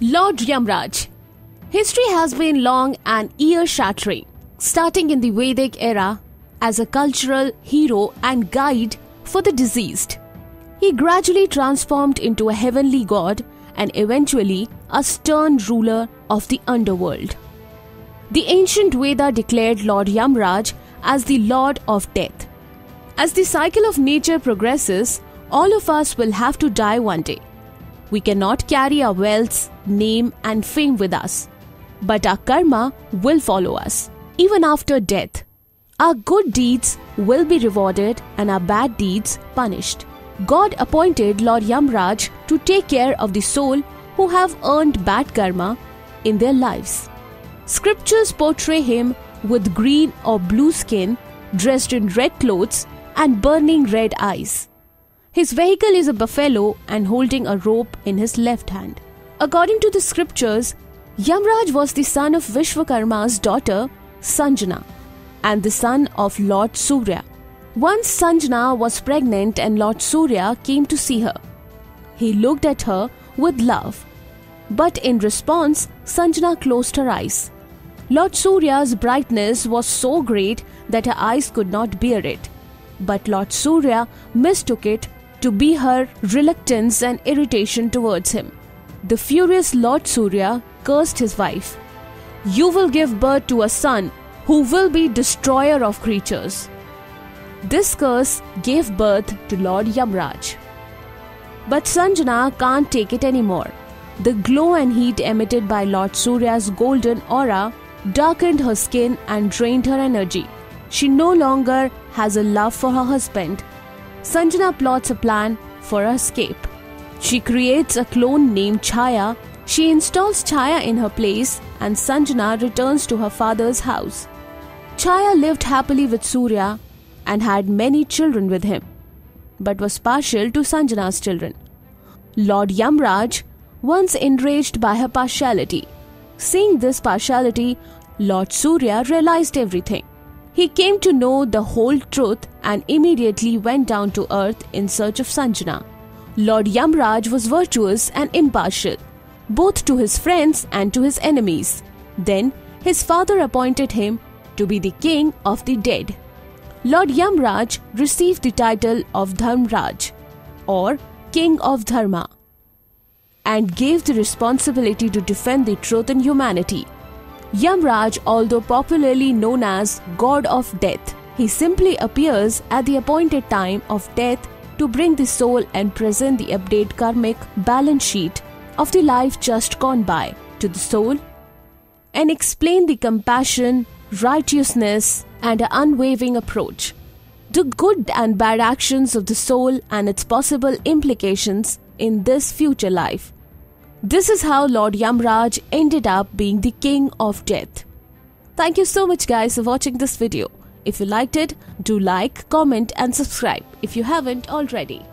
Lord Yamraj. History has been long and ear shattering, starting in the Vedic era as a cultural hero and guide for the deceased. He gradually transformed into a heavenly god and eventually a stern ruler of the underworld. The ancient Veda declared Lord Yamraj as the Lord of Death. As the cycle of nature progresses, all of us will have to die one day. We cannot carry our wealth, name, and fame with us. But our karma will follow us, even after death. Our good deeds will be rewarded and our bad deeds punished. God appointed Lord Yamraj to take care of the soul who have earned bad karma in their lives. Scriptures portray him with green or blue skin, dressed in red clothes, and burning red eyes. His vehicle is a buffalo and holding a rope in his left hand. According to the scriptures, Yamraj was the son of Vishwakarma's daughter, Sanjana, and the son of Lord Surya. Once Sanjana was pregnant and Lord Surya came to see her. He looked at her with love. But in response, Sanjana closed her eyes. Lord Surya's brightness was so great that her eyes could not bear it. But Lord Surya mistook it to be her reluctance and irritation towards him. The furious Lord Surya cursed his wife. You will give birth to a son who will be destroyer of creatures. This curse gave birth to Lord Yamraj. But Sanjana can't take it anymore. The glow and heat emitted by Lord Surya's golden aura darkened her skin and drained her energy. She no longer has a love for her husband Sanjana plots a plan for her escape. She creates a clone named Chaya. She installs Chaya in her place and Sanjana returns to her father's house. Chaya lived happily with Surya and had many children with him, but was partial to Sanjana's children. Lord Yamraj, once enraged by her partiality, seeing this partiality, Lord Surya realized everything. He came to know the whole truth and immediately went down to earth in search of Sanjana. Lord Yamraj was virtuous and impartial, both to his friends and to his enemies. Then his father appointed him to be the king of the dead. Lord Yamraj received the title of Dharmraj or King of Dharma and gave the responsibility to defend the truth and humanity. Yamraj, although popularly known as God of Death, he simply appears at the appointed time of death to bring the soul and present the update karmic balance sheet of the life just gone by to the soul and explain the compassion, righteousness, and an unwavering approach. The good and bad actions of the soul and its possible implications in this future life. This is how Lord Yamraj ended up being the king of death. Thank you so much guys for watching this video. If you liked it, do like, comment and subscribe if you haven't already.